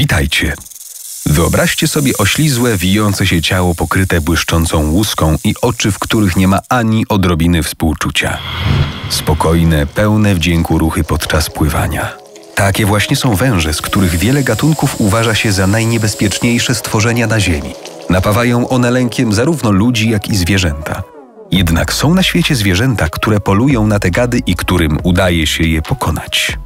Witajcie. Wyobraźcie sobie oślizłe, wijące się ciało pokryte błyszczącą łuską i oczy, w których nie ma ani odrobiny współczucia. Spokojne, pełne wdzięku ruchy podczas pływania. Takie właśnie są węże, z których wiele gatunków uważa się za najniebezpieczniejsze stworzenia na Ziemi. Napawają one lękiem zarówno ludzi, jak i zwierzęta. Jednak są na świecie zwierzęta, które polują na te gady i którym udaje się je pokonać.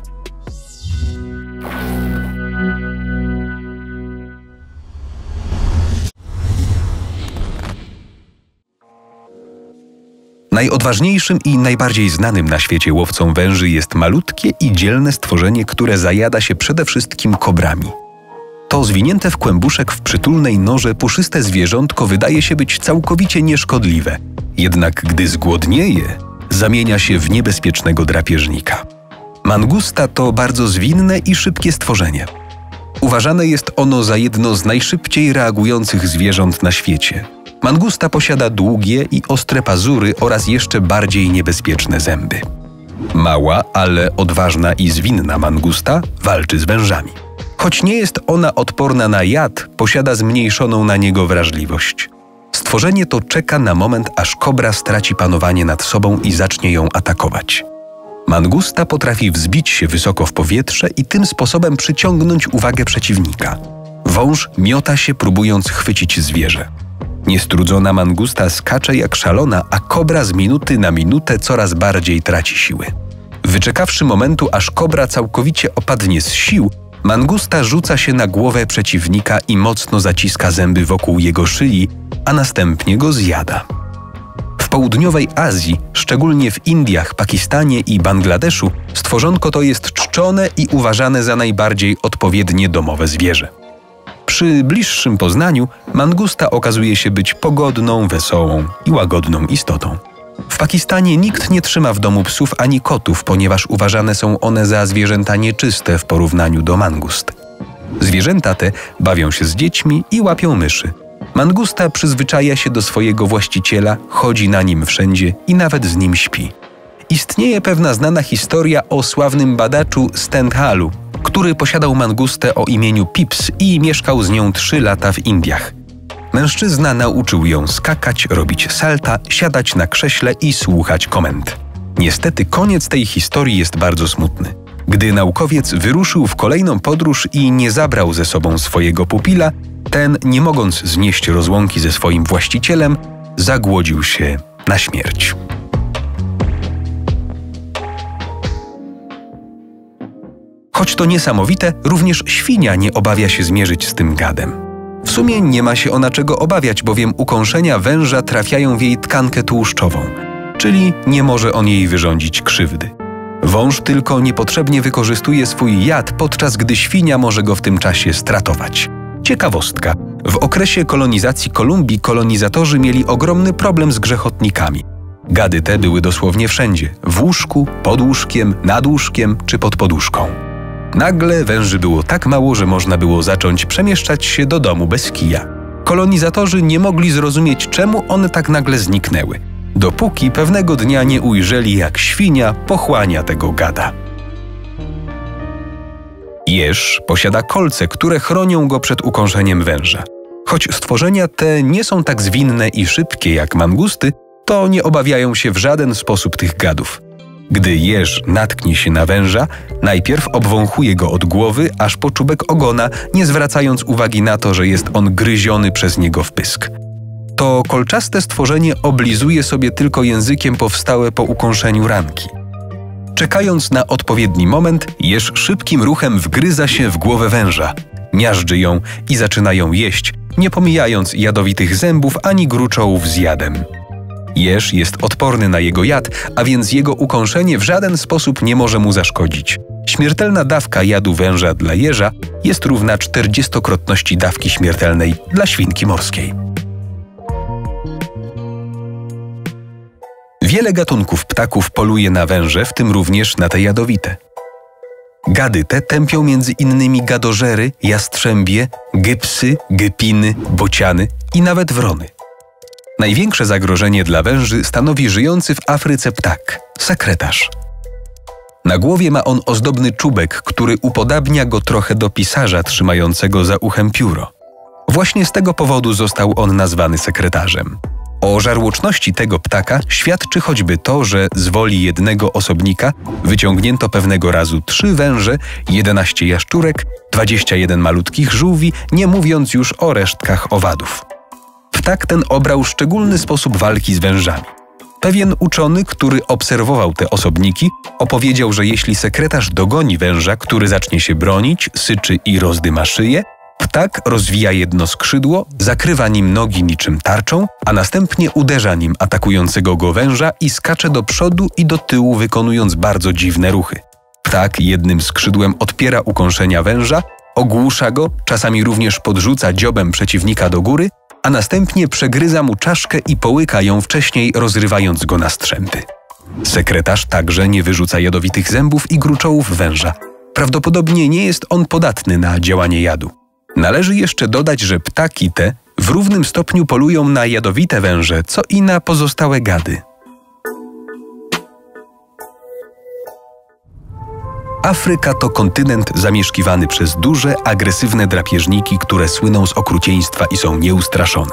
Najodważniejszym i najbardziej znanym na świecie łowcą węży jest malutkie i dzielne stworzenie, które zajada się przede wszystkim kobrami. To zwinięte w kłębuszek w przytulnej norze puszyste zwierzątko wydaje się być całkowicie nieszkodliwe, jednak gdy zgłodnieje, zamienia się w niebezpiecznego drapieżnika. Mangusta to bardzo zwinne i szybkie stworzenie. Uważane jest ono za jedno z najszybciej reagujących zwierząt na świecie. Mangusta posiada długie i ostre pazury oraz jeszcze bardziej niebezpieczne zęby. Mała, ale odważna i zwinna mangusta walczy z wężami. Choć nie jest ona odporna na jad, posiada zmniejszoną na niego wrażliwość. Stworzenie to czeka na moment, aż kobra straci panowanie nad sobą i zacznie ją atakować. Mangusta potrafi wzbić się wysoko w powietrze i tym sposobem przyciągnąć uwagę przeciwnika. Wąż miota się, próbując chwycić zwierzę. Niestrudzona mangusta skacze jak szalona, a kobra z minuty na minutę coraz bardziej traci siły. Wyczekawszy momentu, aż kobra całkowicie opadnie z sił, mangusta rzuca się na głowę przeciwnika i mocno zaciska zęby wokół jego szyi, a następnie go zjada. W południowej Azji, szczególnie w Indiach, Pakistanie i Bangladeszu, stworzonko to jest czczone i uważane za najbardziej odpowiednie domowe zwierzę. Przy bliższym poznaniu mangusta okazuje się być pogodną, wesołą i łagodną istotą. W Pakistanie nikt nie trzyma w domu psów ani kotów, ponieważ uważane są one za zwierzęta nieczyste w porównaniu do mangust. Zwierzęta te bawią się z dziećmi i łapią myszy. Mangusta przyzwyczaja się do swojego właściciela, chodzi na nim wszędzie i nawet z nim śpi. Istnieje pewna znana historia o sławnym badaczu Stendhalu, który posiadał mangustę o imieniu Pips i mieszkał z nią trzy lata w Indiach. Mężczyzna nauczył ją skakać, robić salta, siadać na krześle i słuchać komend. Niestety koniec tej historii jest bardzo smutny. Gdy naukowiec wyruszył w kolejną podróż i nie zabrał ze sobą swojego pupila, ten, nie mogąc znieść rozłąki ze swoim właścicielem, zagłodził się na śmierć. Choć to niesamowite, również świnia nie obawia się zmierzyć z tym gadem. W sumie nie ma się ona czego obawiać, bowiem ukąszenia węża trafiają w jej tkankę tłuszczową, czyli nie może on jej wyrządzić krzywdy. Wąż tylko niepotrzebnie wykorzystuje swój jad, podczas gdy świnia może go w tym czasie stratować. Ciekawostka. W okresie kolonizacji Kolumbii kolonizatorzy mieli ogromny problem z grzechotnikami. Gady te były dosłownie wszędzie w łóżku, pod łóżkiem, nad łóżkiem czy pod poduszką. Nagle węży było tak mało, że można było zacząć przemieszczać się do domu bez kija. Kolonizatorzy nie mogli zrozumieć, czemu one tak nagle zniknęły, dopóki pewnego dnia nie ujrzeli, jak świnia pochłania tego gada. Jeż posiada kolce, które chronią go przed ukąszeniem węża. Choć stworzenia te nie są tak zwinne i szybkie jak mangusty, to nie obawiają się w żaden sposób tych gadów. Gdy jeż natknie się na węża, najpierw obwąchuje go od głowy aż po czubek ogona, nie zwracając uwagi na to, że jest on gryziony przez niego w pysk. To kolczaste stworzenie oblizuje sobie tylko językiem powstałe po ukąszeniu ranki. Czekając na odpowiedni moment, jeż szybkim ruchem wgryza się w głowę węża, miażdży ją i zaczyna ją jeść, nie pomijając jadowitych zębów ani gruczołów z jadem. Jeż jest odporny na jego jad, a więc jego ukąszenie w żaden sposób nie może mu zaszkodzić. Śmiertelna dawka jadu węża dla jeża jest równa czterdziestokrotności dawki śmiertelnej dla świnki morskiej. Wiele gatunków ptaków poluje na węże, w tym również na te jadowite. Gady te tępią między innymi gadożery, jastrzębie, gypsy, gypiny, bociany i nawet wrony. Największe zagrożenie dla węży stanowi żyjący w Afryce ptak sekretarz. Na głowie ma on ozdobny czubek, który upodabnia go trochę do pisarza trzymającego za uchem pióro. Właśnie z tego powodu został on nazwany sekretarzem. O żarłoczności tego ptaka świadczy choćby to, że z woli jednego osobnika wyciągnięto pewnego razu trzy węże, 11 jaszczurek, 21 malutkich żółwi, nie mówiąc już o resztkach owadów. Ptak ten obrał szczególny sposób walki z wężami. Pewien uczony, który obserwował te osobniki, opowiedział, że jeśli sekretarz dogoni węża, który zacznie się bronić, syczy i rozdyma szyję, Ptak rozwija jedno skrzydło, zakrywa nim nogi niczym tarczą, a następnie uderza nim atakującego go węża i skacze do przodu i do tyłu, wykonując bardzo dziwne ruchy. Ptak jednym skrzydłem odpiera ukąszenia węża, ogłusza go, czasami również podrzuca dziobem przeciwnika do góry, a następnie przegryza mu czaszkę i połyka ją wcześniej, rozrywając go na strzępy. Sekretarz także nie wyrzuca jadowitych zębów i gruczołów węża. Prawdopodobnie nie jest on podatny na działanie jadu. Należy jeszcze dodać, że ptaki te w równym stopniu polują na jadowite węże, co i na pozostałe gady. Afryka to kontynent zamieszkiwany przez duże, agresywne drapieżniki, które słyną z okrucieństwa i są nieustraszone.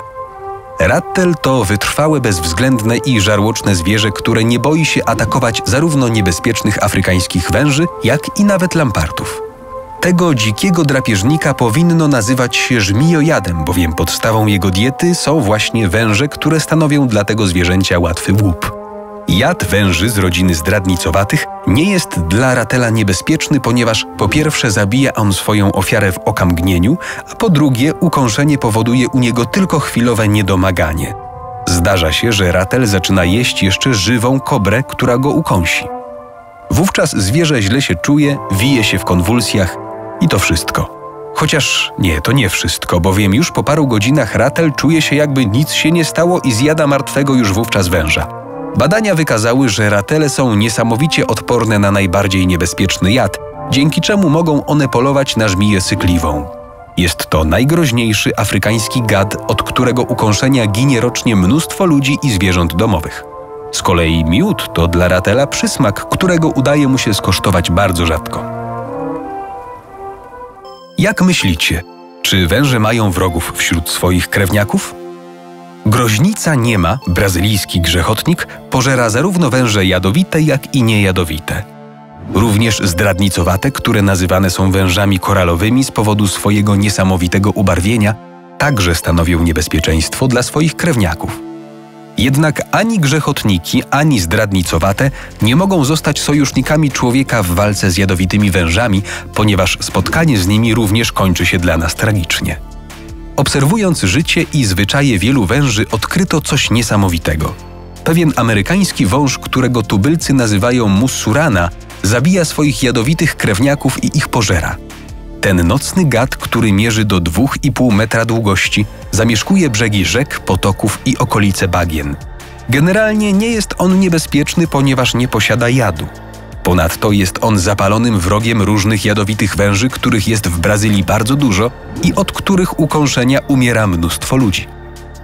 Rattel to wytrwałe, bezwzględne i żarłoczne zwierzę, które nie boi się atakować zarówno niebezpiecznych afrykańskich węży, jak i nawet lampartów. Tego dzikiego drapieżnika powinno nazywać się żmijojadem, bowiem podstawą jego diety są właśnie węże, które stanowią dla tego zwierzęcia łatwy łup. Jad węży z rodziny zdradnicowatych nie jest dla ratela niebezpieczny, ponieważ po pierwsze zabija on swoją ofiarę w okamgnieniu, a po drugie ukąszenie powoduje u niego tylko chwilowe niedomaganie. Zdarza się, że ratel zaczyna jeść jeszcze żywą kobrę, która go ukąsi. Wówczas zwierzę źle się czuje, wije się w konwulsjach i to wszystko. Chociaż nie, to nie wszystko, bowiem już po paru godzinach ratel czuje się jakby nic się nie stało i zjada martwego już wówczas węża. Badania wykazały, że ratele są niesamowicie odporne na najbardziej niebezpieczny jad, dzięki czemu mogą one polować na żmiję sykliwą. Jest to najgroźniejszy afrykański gad, od którego ukąszenia ginie rocznie mnóstwo ludzi i zwierząt domowych. Z kolei miód to dla ratela przysmak, którego udaje mu się skosztować bardzo rzadko. Jak myślicie, czy węże mają wrogów wśród swoich krewniaków? Groźnica niema, brazylijski grzechotnik, pożera zarówno węże jadowite, jak i niejadowite. Również zdradnicowate, które nazywane są wężami koralowymi z powodu swojego niesamowitego ubarwienia, także stanowią niebezpieczeństwo dla swoich krewniaków. Jednak ani grzechotniki, ani zdradnicowate nie mogą zostać sojusznikami człowieka w walce z jadowitymi wężami, ponieważ spotkanie z nimi również kończy się dla nas tragicznie. Obserwując życie i zwyczaje wielu węży, odkryto coś niesamowitego. Pewien amerykański wąż, którego tubylcy nazywają musurana, zabija swoich jadowitych krewniaków i ich pożera. Ten nocny gad, który mierzy do 2,5 metra długości, zamieszkuje brzegi rzek, potoków i okolice bagien. Generalnie nie jest on niebezpieczny, ponieważ nie posiada jadu. Ponadto jest on zapalonym wrogiem różnych jadowitych węży, których jest w Brazylii bardzo dużo i od których ukąszenia umiera mnóstwo ludzi.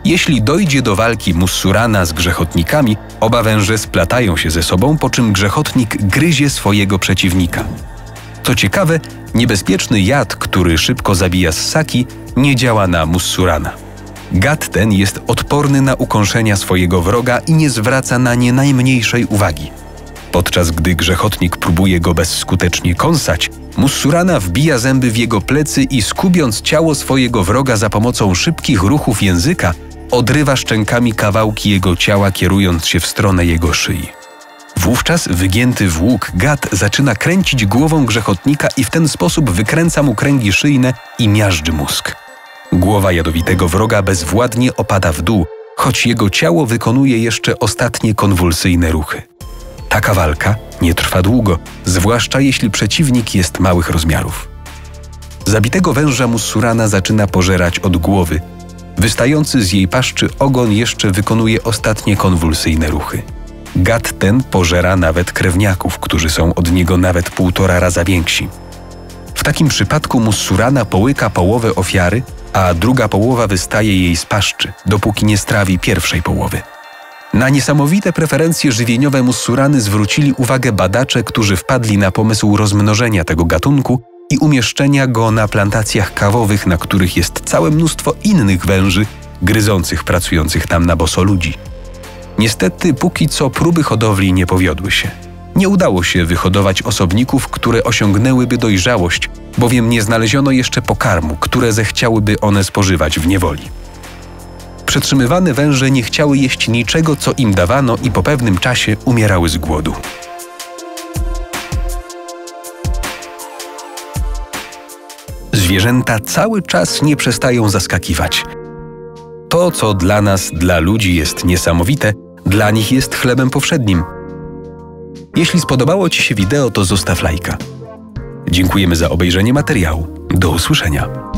Jeśli dojdzie do walki Mussurana z grzechotnikami, oba węże splatają się ze sobą, po czym grzechotnik gryzie swojego przeciwnika. Co ciekawe, niebezpieczny jad, który szybko zabija ssaki, nie działa na Mussurana. Gad ten jest odporny na ukąszenia swojego wroga i nie zwraca na nie najmniejszej uwagi. Podczas gdy grzechotnik próbuje go bezskutecznie kąsać, Mussurana wbija zęby w jego plecy i skubiąc ciało swojego wroga za pomocą szybkich ruchów języka, odrywa szczękami kawałki jego ciała, kierując się w stronę jego szyi. Wówczas wygięty w łuk gad zaczyna kręcić głową grzechotnika i w ten sposób wykręca mu kręgi szyjne i miażdży mózg. Głowa jadowitego wroga bezwładnie opada w dół, choć jego ciało wykonuje jeszcze ostatnie konwulsyjne ruchy. Taka walka nie trwa długo, zwłaszcza jeśli przeciwnik jest małych rozmiarów. Zabitego węża Musurana zaczyna pożerać od głowy. Wystający z jej paszczy ogon jeszcze wykonuje ostatnie konwulsyjne ruchy. Gad ten pożera nawet krewniaków, którzy są od niego nawet półtora raza więksi. W takim przypadku Musurana połyka połowę ofiary, a druga połowa wystaje jej z paszczy, dopóki nie strawi pierwszej połowy. Na niesamowite preferencje żywieniowe musurany zwrócili uwagę badacze, którzy wpadli na pomysł rozmnożenia tego gatunku i umieszczenia go na plantacjach kawowych, na których jest całe mnóstwo innych węży gryzących pracujących tam na boso ludzi. Niestety, póki co próby hodowli nie powiodły się. Nie udało się wyhodować osobników, które osiągnęłyby dojrzałość, bowiem nie znaleziono jeszcze pokarmu, które zechciałyby one spożywać w niewoli. Przetrzymywane węże nie chciały jeść niczego, co im dawano i po pewnym czasie umierały z głodu. Zwierzęta cały czas nie przestają zaskakiwać. To, co dla nas, dla ludzi jest niesamowite, dla nich jest chlebem powszednim. Jeśli spodobało Ci się wideo, to zostaw lajka. Dziękujemy za obejrzenie materiału. Do usłyszenia.